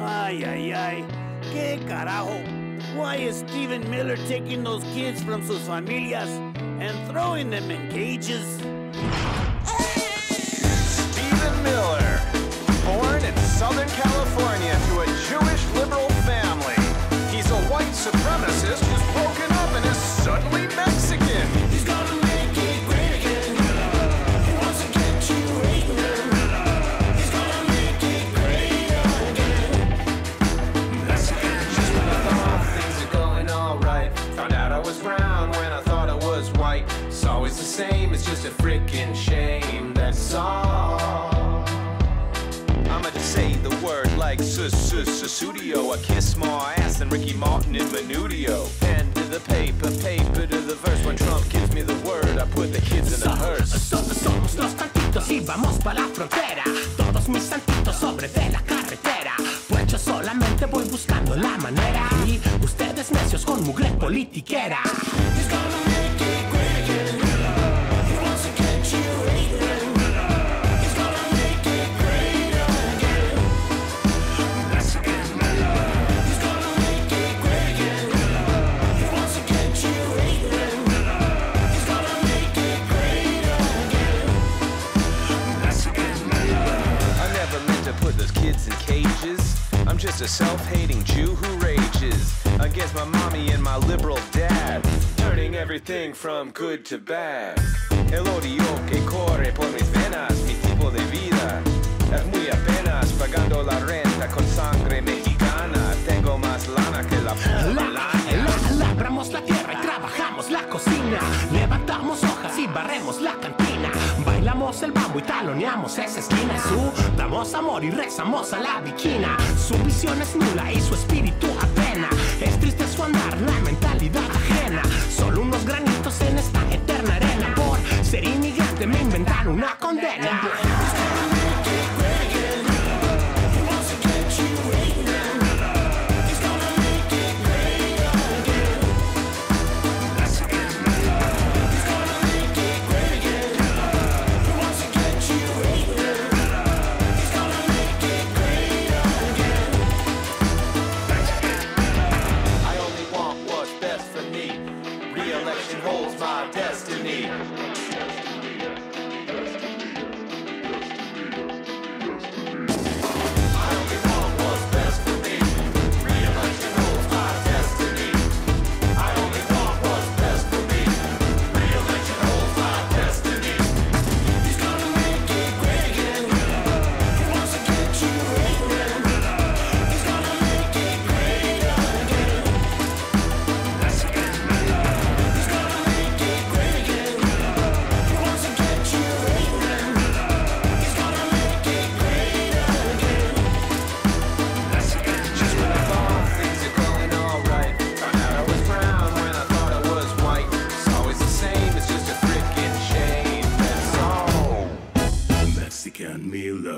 Ay, ay, ay. ¿Qué carajo? Why is Stephen Miller taking those kids from sus familias and throwing them in cages? Stephen Miller, born in Southern California to a Jewish same, it's just a freaking shame. That's all. I'ma just say the word like sus sus studio. I kiss more ass than Ricky Martin in Menudo. Pen to the paper, paper to the verse. When Trump gives me the word, I put the kids in the hearse. Todos somos los tantitos y vamos pa' la frontera. Todos mis santitos sobre de la carretera. Pues yo solamente voy buscando la manera. Y ustedes necios con mugre politiquera. He's gonna make it I'm just a self-hating Jew who rages against my mommy and my liberal dad, turning everything from good to bad. El odio que corre por mis venas, mi tipo de vida es muy apenas pagando la renta con sangre mexicana. Tengo más lana que la La, la- labramos la tierra y trabajamos la cocina. Levantamos hojas y barremos la cantina. El bambo y taloneamos esa esquina. Sudamos amor y rezamos a la viquina. Su visión es nula y su espíritu apena. Es triste su andar, la mentalidad ajena. Solo unos granitos en esta eterna arena. Por ser inmigrante me inventan una condena.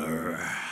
Freaking